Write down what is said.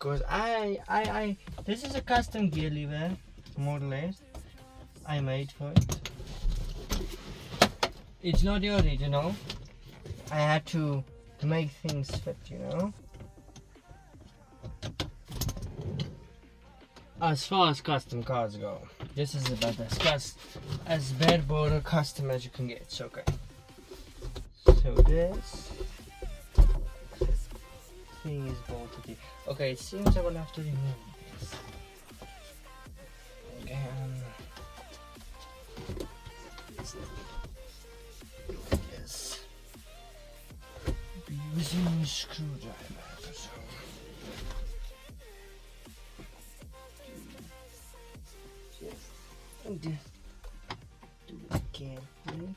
because I, I, I, this is a custom gear lever, more or less. I made for it. It's not the original. I had to make things fit, you know. As far as custom cars go, this is about as cus as bare border custom as you can get. Okay. So this thing is bolted. Okay, it seems I will have to remove this. Again. Yes. Be using a screwdriver. So. Just do it carefully.